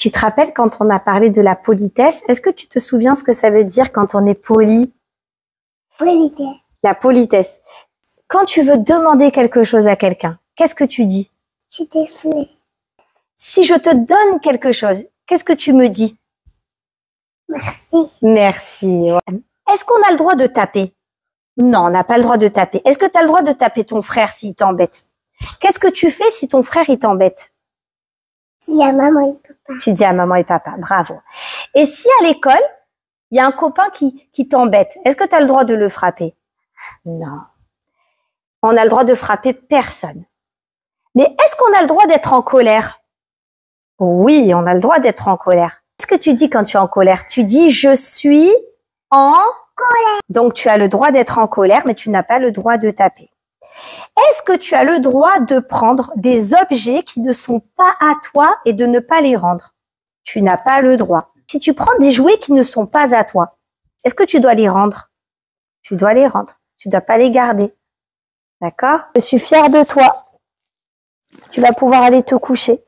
Tu te rappelles quand on a parlé de la politesse? Est-ce que tu te souviens ce que ça veut dire quand on est poli? Politesse. La politesse. Quand tu veux demander quelque chose à quelqu'un, qu'est-ce que tu dis? Tu. Si je te donne quelque chose, qu'est-ce que tu me dis? Merci. Merci. Est-ce qu'on a le droit de taper? Non, on n'a pas le droit de taper. Est-ce que tu as le droit de taper ton frère s'il t'embête? Qu'est-ce que tu fais si ton frère il t'embête? Maman et papa. Tu dis à maman et papa, bravo. Et si à l'école, il y a un copain qui, qui t'embête, est-ce que tu as le droit de le frapper? Non. On a le droit de frapper personne. Mais est-ce qu'on a le droit d'être en colère? Oui, on a le droit d'être en colère. Qu'est-ce que tu dis quand tu es en colère? Tu dis je suis en colère. Donc tu as le droit d'être en colère, mais tu n'as pas le droit de taper. Est-ce que tu as le droit de prendre des objets qui ne sont pas à toi et de ne pas les rendre? Tu n'as pas le droit. Si tu prends des jouets qui ne sont pas à toi, est-ce que tu dois les rendre? Tu dois les rendre. Tu dois pas les garder. D'accord? Je suis fière de toi. Tu vas pouvoir aller te coucher.